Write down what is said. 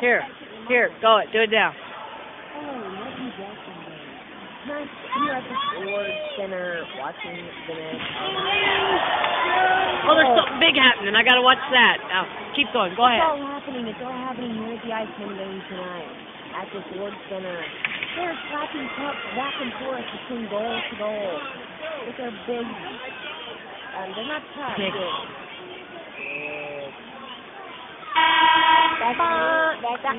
Here, here, go it, do it now. Oh, you at the Ford Center watching the next. Oh, there's something big happening. I gotta watch that. Now, keep going. Go ahead. It's all happening. It's all happening here at the Iceman game tonight at the Ford Center. They're slapping pucks back and forth between goal to goal with their big. Um, they're not tough. 两